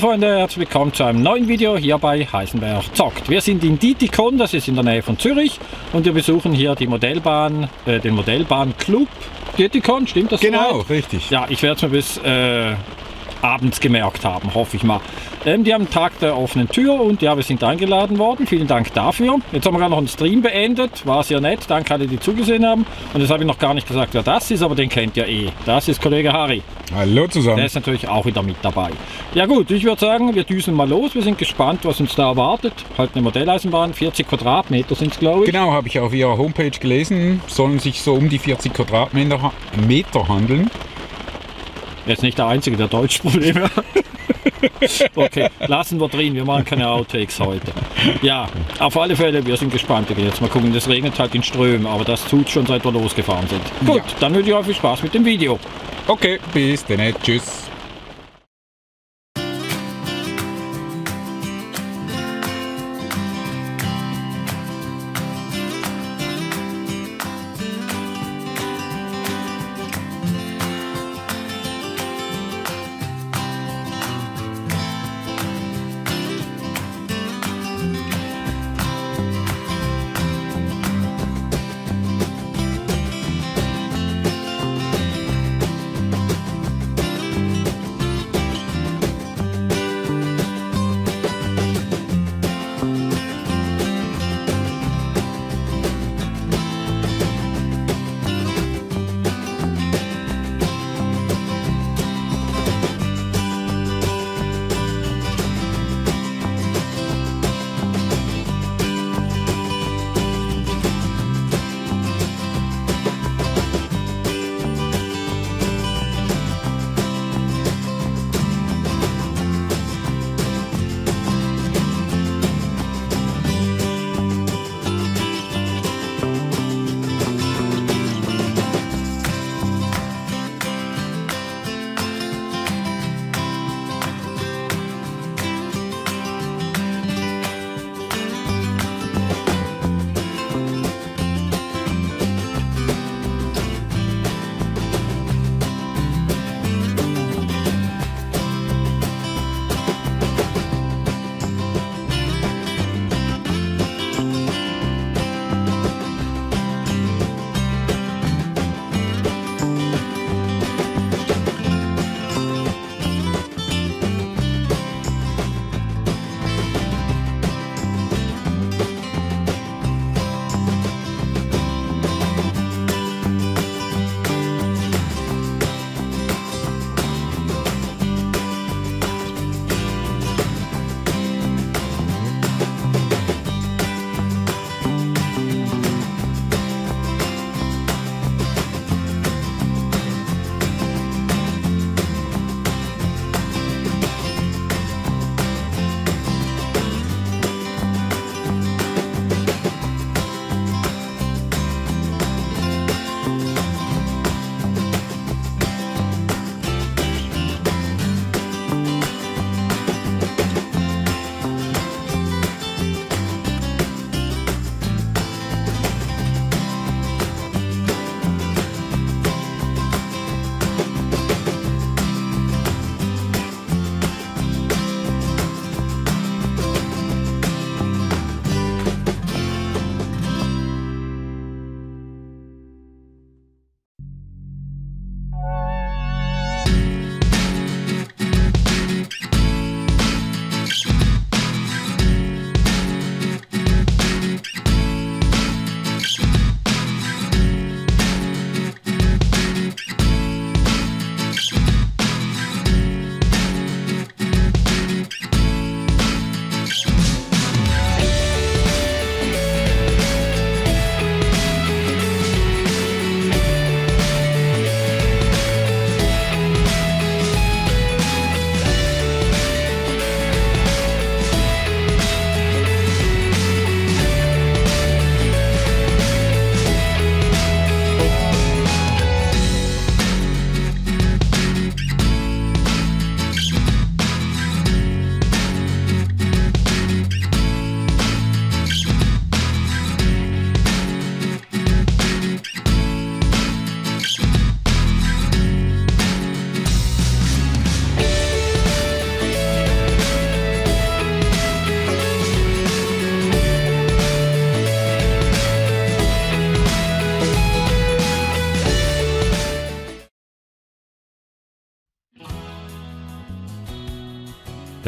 Freunde, herzlich willkommen zu einem neuen Video hier bei Heisenberg zockt. Wir sind in Dietikon, das ist in der Nähe von Zürich und wir besuchen hier die Modellbahn, äh, den Modellbahnclub Dietikon, stimmt das Genau, soweit? richtig. Ja, ich werde es mir bis äh, abends gemerkt haben, hoffe ich mal. Ähm, die haben Tag der offenen Tür und ja, wir sind eingeladen worden. Vielen Dank dafür. Jetzt haben wir gerade noch einen Stream beendet. War sehr nett. Danke alle, die zugesehen haben. Und jetzt habe ich noch gar nicht gesagt, wer das ist, aber den kennt ihr eh. Das ist Kollege Harry. Hallo Der zusammen. ist natürlich auch wieder mit dabei. Ja gut, ich würde sagen, wir düsen mal los. Wir sind gespannt, was uns da erwartet. Halt eine Modelleisenbahn, 40 Quadratmeter sind es, glaube ich. Genau, habe ich auf Ihrer Homepage gelesen, sollen sich so um die 40 Quadratmeter ha- Handeln. Jetzt nicht der Einzige, der Deutschprobleme hat. okay, lassen wir drin, wir machen keine Outtakes heute. Ja, auf alle Fälle, wir sind gespannt. Wir gehen jetzt mal gucken, das regnet halt in Strömen, aber das tut schon seit wir losgefahren sind. Gut, Ja. dann wünsche ich euch viel Spaß mit dem Video. Okay, bis dann. Tschüss.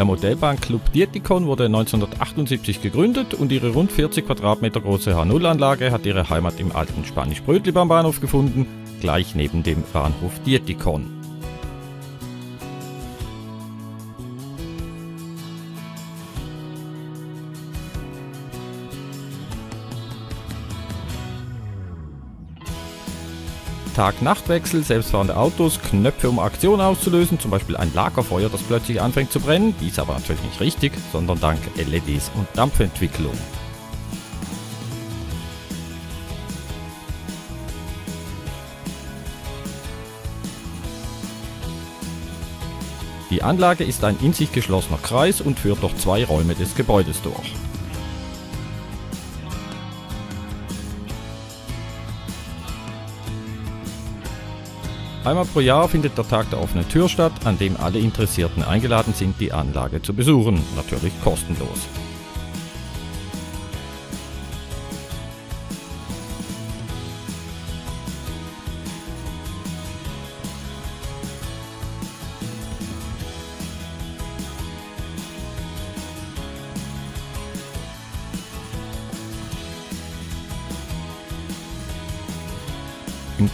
Der Modellbahnclub Dietikon wurde 1978 gegründet und ihre rund 40 Quadratmeter große H0-Anlage hat ihre Heimat im alten Spanisch-Brötli beim Bahnhof gefunden, gleich neben dem Bahnhof Dietikon. Tag-Nacht-Wechsel, selbstfahrende Autos, Knöpfe um Aktionen auszulösen, zum Beispiel ein Lagerfeuer, das plötzlich anfängt zu brennen, dies aber natürlich nicht richtig, sondern dank LEDs und Dampfentwicklung. Die Anlage ist ein in sich geschlossener Kreis und führt durch zwei Räume des Gebäudes durch. Einmal pro Jahr findet der Tag der offenen Tür statt, an dem alle Interessierten eingeladen sind, die Anlage zu besuchen, natürlich kostenlos.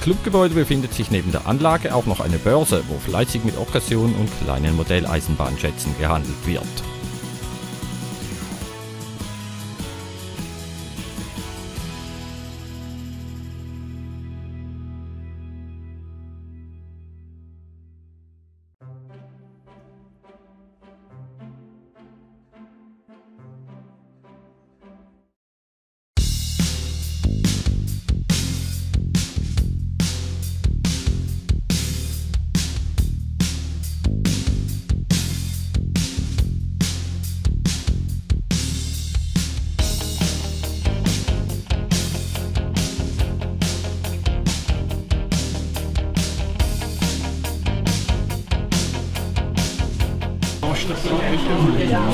Clubgebäude befindet sich neben der Anlage auch noch eine Börse, wo fleißig mit Occasion und kleinen Modelleisenbahnschätzen gehandelt wird.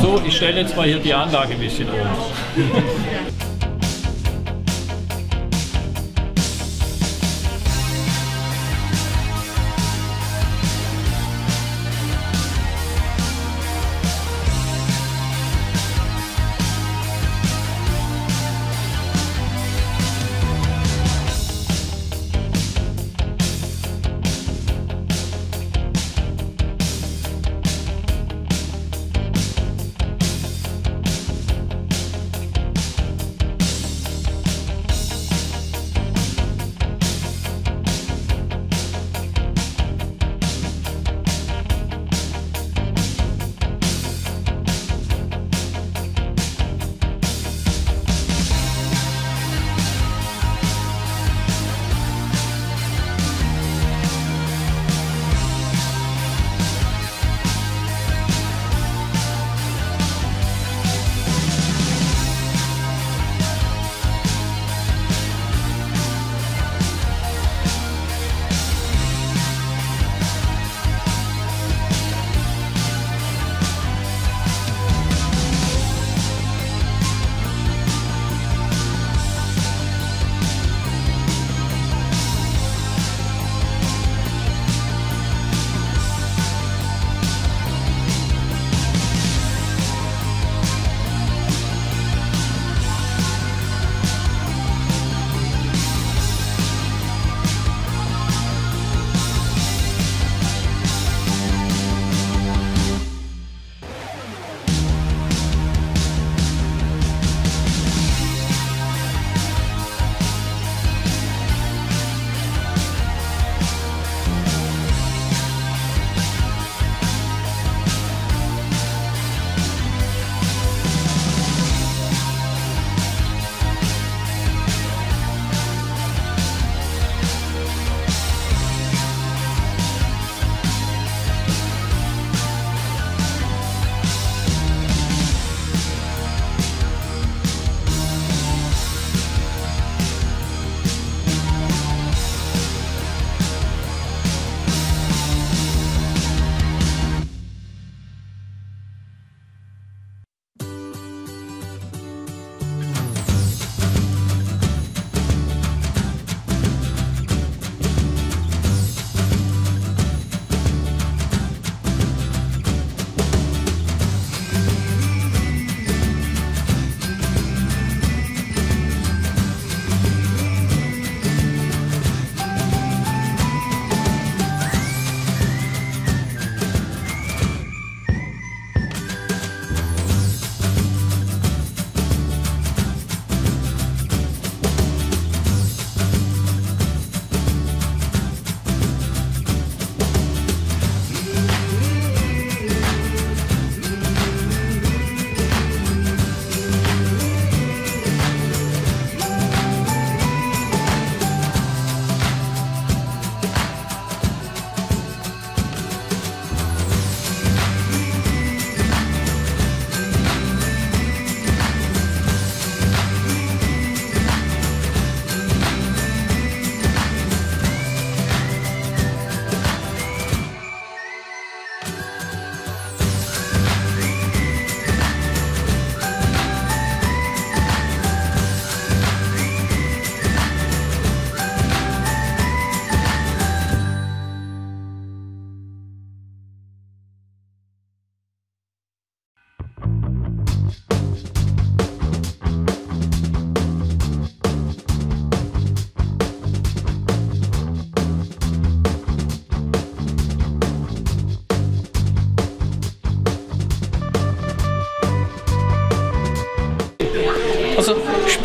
So, ich stelle jetzt mal hier die Anlage ein bisschen um.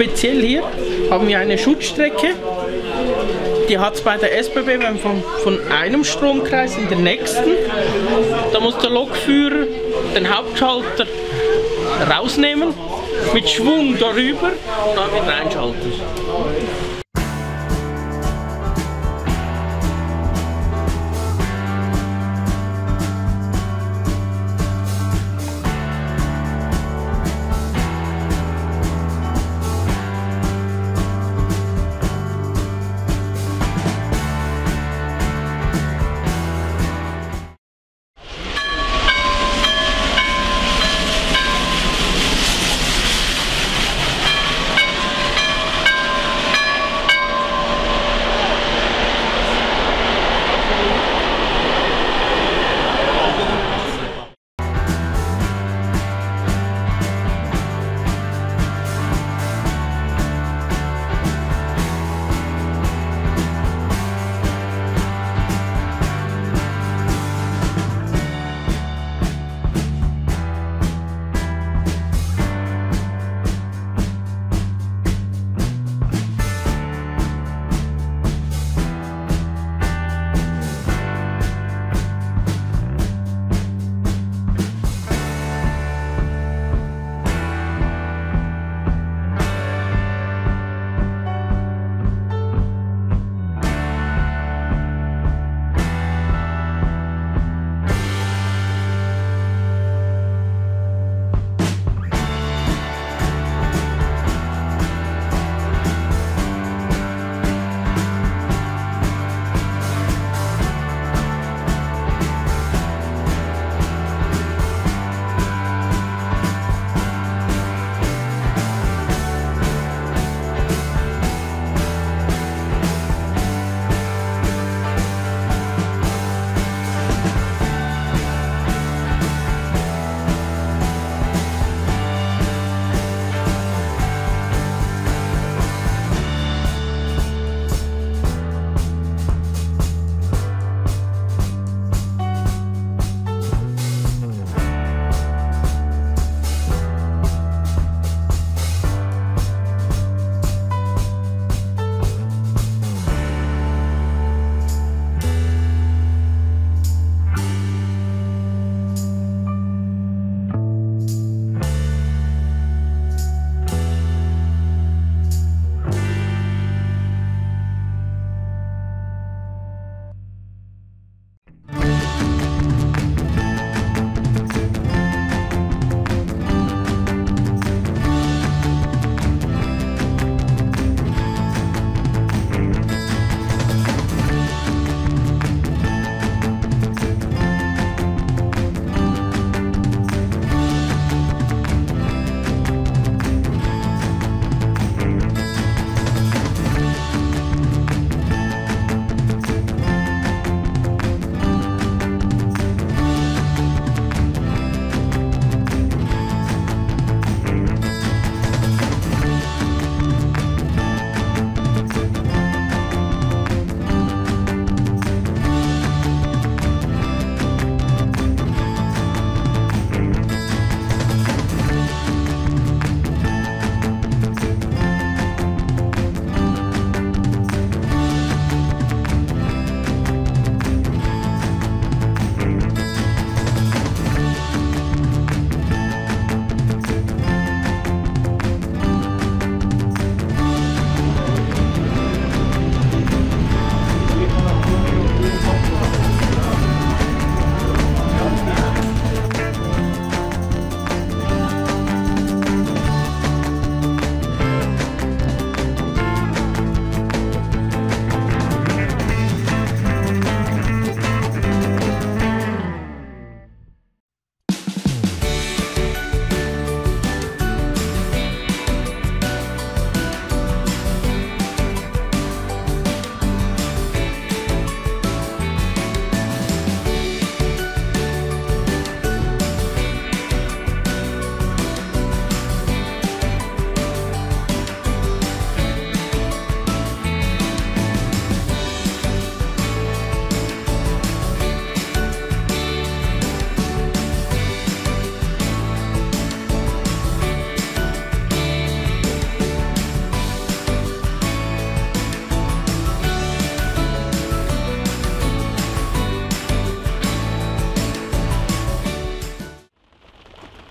Speziell hier haben wir eine Schutzstrecke. Die hat es bei der SBB von, von einem Stromkreis in den nächsten. Da muss der Lokführer den Hauptschalter rausnehmen, mit Schwung darüber und dann wieder einschalten.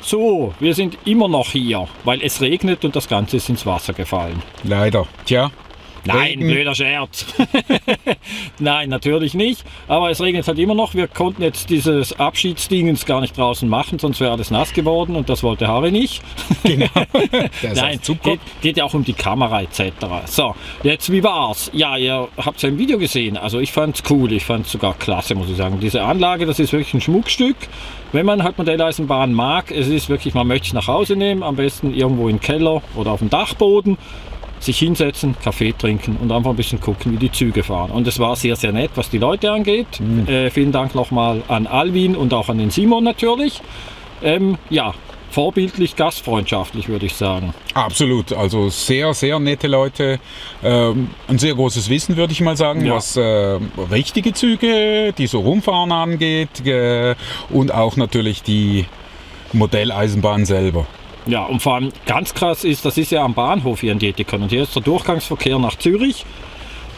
So, wir sind immer noch hier, weil es regnet und das Ganze ist ins Wasser gefallen. Leider. Tja. Nein, Regen. blöder Scherz. Nein, natürlich nicht. Aber es regnet halt immer noch. Wir konnten jetzt dieses Abschiedsdingens gar nicht draußen machen, sonst wäre alles nass geworden und das wollte Harry nicht. Genau. Nein, geht, geht ja auch um die Kamera etc. So, jetzt wie war's? Ja, ihr habt ja im Video gesehen. Also ich fand's cool, ich fand's sogar klasse, muss ich sagen. Diese Anlage, das ist wirklich ein Schmuckstück. Wenn man halt Modelleisenbahn mag, es ist wirklich, man möchte es nach Hause nehmen, am besten irgendwo im Keller oder auf dem Dachboden sich hinsetzen, Kaffee trinken und einfach ein bisschen gucken, wie die Züge fahren. Und es war sehr, sehr nett, was die Leute angeht. Äh, vielen Dank nochmal an Alvin und auch an den Simon natürlich. Ähm, ja, vorbildlich, gastfreundschaftlich würde ich sagen. Absolut, also sehr, sehr nette Leute. Ähm, ein sehr großes Wissen, würde ich mal sagen, Ja. was äh, richtige Züge, die so rumfahren angeht äh, und auch natürlich die Modelleisenbahn selber. Ja, und vor allem ganz krass ist, das ist ja am Bahnhof hier in Dietikon und hier ist der Durchgangsverkehr nach Zürich.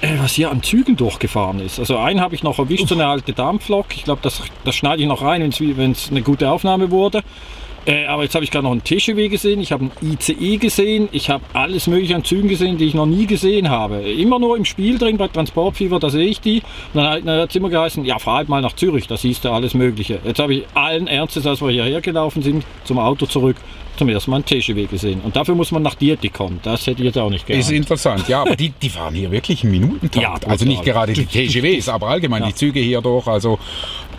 Äh, was hier an Zügen durchgefahren ist. Also einen habe ich noch erwischt, so eine alte Dampflok. Ich glaube, das, das schneide ich noch rein, wenn es eine gute Aufnahme wurde. Äh, aber jetzt habe ich gerade noch einen TGW gesehen, ich habe einen ICE gesehen, ich habe alles mögliche an Zügen gesehen, die ich noch nie gesehen habe. Immer nur im Spiel drin bei Transportfieber, da sehe ich die. Und dann, hat es immer geheißen, ja, fahr halt mal nach Zürich, da siehst du alles Mögliche. Jetzt habe ich allen Ernstes, als wir hierher gelaufen sind, zum Auto zurück, zum ersten Mal einen TGW gesehen. Und dafür muss man nach Dietikon, das hätte ich jetzt auch nicht geahnt. Ist interessant, ja, aber die, die fahren hier wirklich im Minutentakt. Ja, also nicht gerade die TGWs, aber allgemein Ja. die Züge hier durch. Also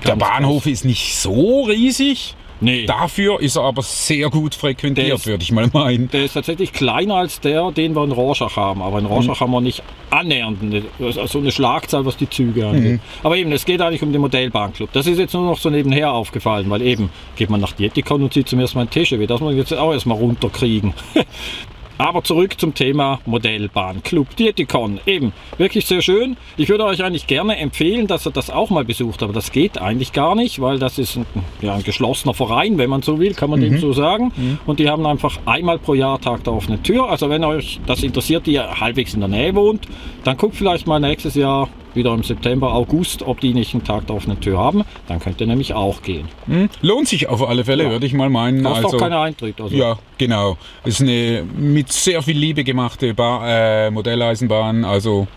der Bahnhof ist nicht so riesig. Nee. Dafür ist er aber sehr gut frequentiert, würde ich mal meinen. Der ist tatsächlich kleiner als der, den wir in Rorschach haben. Aber in Rorschach Mhm. haben wir nicht annähernd eine, so eine Schlagzahl, was die Züge angeht. Mhm. Aber eben, es geht eigentlich um den Modellbahnclub. Das ist jetzt nur noch so nebenher aufgefallen, weil eben geht man nach Dietikon und sieht zum ersten Mal einen TGW. Das muss man jetzt auch erstmal runterkriegen. Aber zurück zum Thema Modellbahnclub Dietikon. Eben, wirklich sehr schön. Ich würde euch eigentlich gerne empfehlen, dass ihr das auch mal besucht, aber das geht eigentlich gar nicht, weil das ist ein, ja, ein geschlossener Verein, wenn man so will, kann man dem so sagen. Und die haben einfach einmal pro Jahr Tag der offenen Tür. Also wenn euch das interessiert, die ihr halbwegs in der Nähe wohnt, dann guckt vielleicht mal nächstes Jahr wieder im September, August, ob die nicht einen Tag der offenen Tür haben. Dann könnt ihr nämlich auch gehen. Hm? Lohnt sich auf alle Fälle, Ja. würde ich mal meinen. Kostet Also, auch keinen Eintritt. Also. ja, genau. Ist eine mit sehr viel Liebe gemachte ba äh, Modelleisenbahn. Also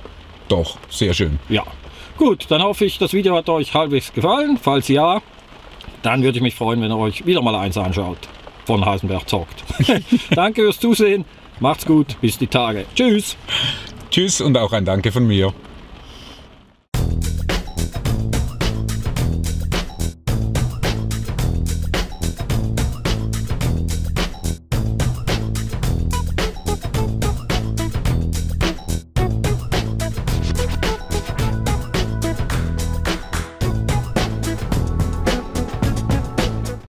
doch, sehr schön. Ja. Gut, dann hoffe ich, das Video hat euch halbwegs gefallen. Falls ja, dann würde ich mich freuen, wenn ihr euch wieder mal eins anschaut. Von Heisenberg zockt. Danke fürs Zusehen. Macht's gut. Bis die Tage. Tschüss. Tschüss und auch ein Danke von mir.